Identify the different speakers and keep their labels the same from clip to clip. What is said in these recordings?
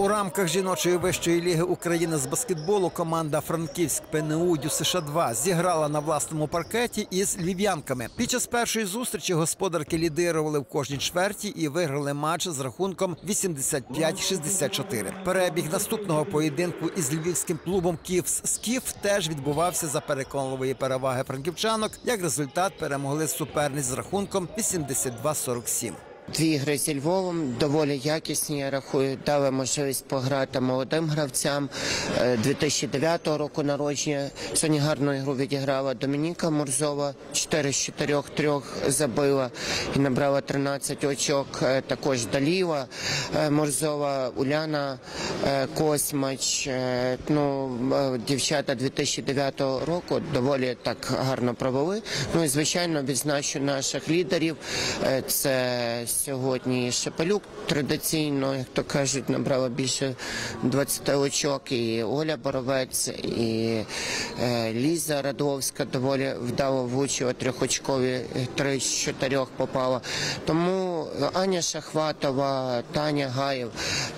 Speaker 1: У рамках жіночої вищої ліги України з баскетболу команда Франківськ ПНУ США 2 зіграла на власному паркеті із львів'янками. Під час першої зустрічі господарки лідирували в кожній чверті і виграли матч з рахунком 85-64. Перебіг наступного поєдинку із львівським клубом Ківс Скіф теж відбувався за переконливої переваги франківчанок. Як результат перемогли суперниць з рахунком 82-47.
Speaker 2: Дві ігри зі Львовом доволі якісні. Я рахую, дали можливість пограти молодим гравцям Е, 2009 року народження. Сьогодні гарну ігру відіграла Домініка Мурзова. 4 з 4 трьох забила і набрала 13 очок. Е, Також Даліва е, Мурзова, Уляна е, Космач. Е, Ну, е, дівчата 2009 року доволі так гарно провели. Ну і звичайно відзначу наших лідерів. Е, Це сьогодні Шепелюк традиційно, як то кажуть, набрала більше 20 очок. І Оля Боровець, і е, Ліза Радовська доволі вдало влучила трьохочкові три з чотирьох попала. Тому Аня Шахватова, Таня Гаєв,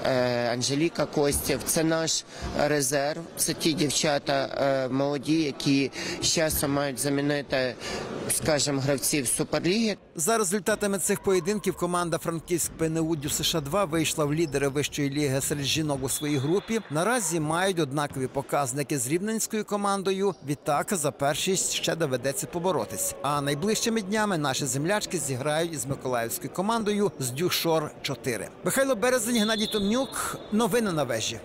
Speaker 2: е, Анжеліка Костєв це наш резерв. Це ті дівчата е, молоді, які з часом мають замінити, скажімо, гравців Суперліги.
Speaker 1: За результатами цих поєдинків команда Франківськ ПНУ США 2 вийшла в лідери вищої ліги серед жінок у своїй групі. Наразі мають однакові показники з рівненською командою. Відтак за першість ще доведеться поборотись. А найближчими днями наші землячки зіграють із миколаївською командою з Дюшор 4 Михайло Березень, Геннадій Томнюк. Новини на вежі.